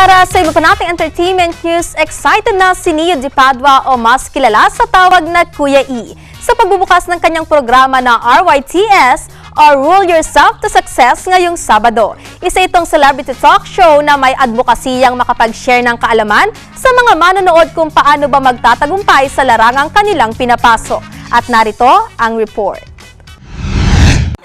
Para sa iba pa nating entertainment news, excited na si Neo Di Padua o mas kilala sa tawag na Kuya E sa pagbubukas ng kanyang programa na RYTS or Rule Yourself to Success ngayong Sabado. Isa itong celebrity talk show na may advokasiyang makapag-share ng kaalaman sa mga manonood kung paano ba magtatagumpay sa larangang kanilang pinapasok. At narito ang report.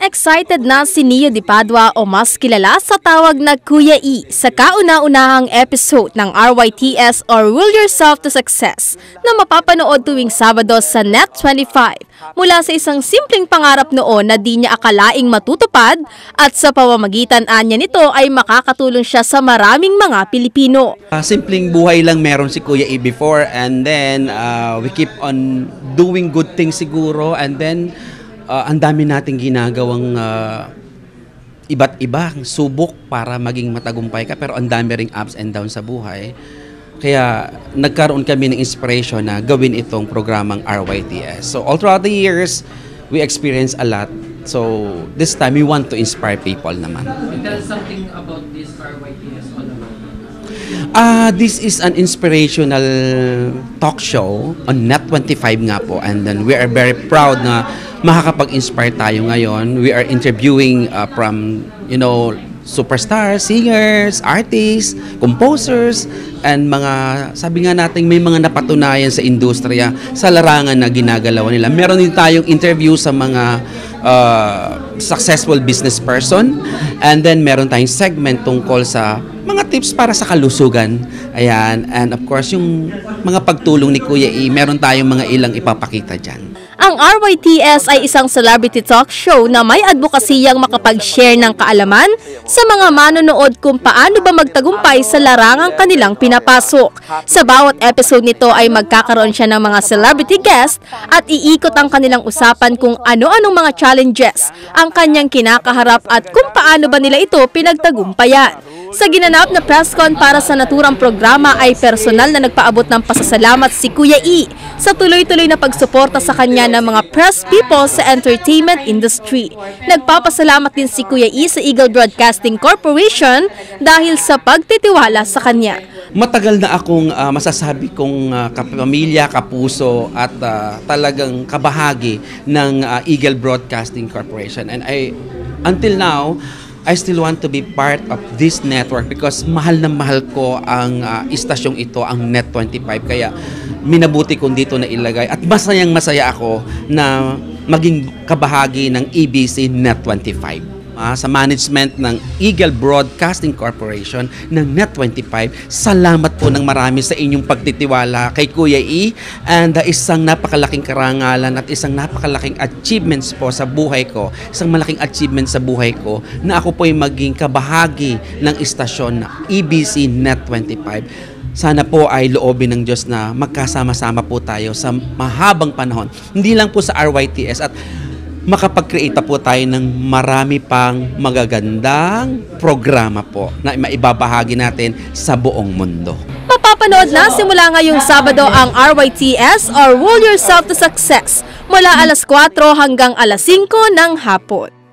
Excited na si Neo Di Padua o mas kilala sa tawag na Kuya E sa kauna-unahang episode ng RYTS or Will Yourself to Success na mapapanood tuwing Sabado sa Net25 mula sa isang simpleng pangarap noon na di niya akalaing matutupad at sa pamamagitan anya nito ay makakatulong siya sa maraming mga Pilipino. Uh, simpleng buhay lang meron si Kuya E before and then uh, we keep on doing good things siguro and then uh, ang dami nating ginagawang uh, iba't ibang subok para maging matagumpay ka pero ang dami ring ups and downs sa buhay. Kaya nagkaroon kami ng inspiration na gawin itong programang RYTS. So all throughout the years, we experience a lot. So this time, we want to inspire people naman. Tell something about this RYTS. Ah, this is an inspirational talk show on Net25 nga po and then we are very proud na makakapag-inspire tayo ngayon. We are interviewing uh, from, you know, superstars, singers, artists, composers, and mga, sabi nga natin, may mga napatunayan sa industriya, sa larangan na ginagalawan nila. Meron din tayong interview sa mga uh, successful business person, and then meron tayong segment tungkol sa mga tips para sa kalusugan. Ayan, and of course, yung mga pagtulong ni Kuya E, meron tayong mga ilang ipapakita dyan. Ang RYTS ay isang celebrity talk show na may advokasiyang makapag-share ng kaalaman sa mga manonood kung paano ba magtagumpay sa larangang kanilang pinapasok. Sa bawat episode nito ay magkakaroon siya ng mga celebrity guest at iikot ang kanilang usapan kung ano-anong mga challenges ang kanyang kinakaharap at kung paano ba nila ito pinagtagumpayan. Sa ginanap na press con para sa naturang programa ay personal na nagpaabot ng pasasalamat si Kuya E sa tuloy-tuloy na pagsuporta sa kanya ng mga press people sa entertainment industry. Nagpapasalamat din si Kuya E sa Eagle Broadcasting Corporation dahil sa pagtitiwala sa kanya. Matagal na akong uh, masasabi kong uh, kapamilya, kapuso at uh, talagang kabahagi ng uh, Eagle Broadcasting Corporation. And I until now I still want to be part of this network because mahal na mahal ko ang uh, istasyong ito, ang Net25. Kaya minabuti kong dito na ilagay. At masayang masaya ako na maging kabahagi ng EBC Net25 uh, sa management ng Eagle Broadcasting Corporation ng Net25. Salamat po ng marami sa inyong pagtitiwala kay Kuya E and uh, isang napakalaking karangalan at isang napakalaking achievements po sa buhay ko. Isang malaking achievement sa buhay ko na ako po ay maging kabahagi ng istasyon na EBC Net25 sana po ay loobin ng Diyos na magkasama-sama po tayo sa mahabang panahon. Hindi lang po sa RYTS at makapag-create po tayo ng marami pang magagandang programa po na maibabahagi natin sa buong mundo. Mapapanood na simula ngayong Sabado ang RYTS or Rule Yourself to Success mula alas 4 hanggang alas 5 ng hapon.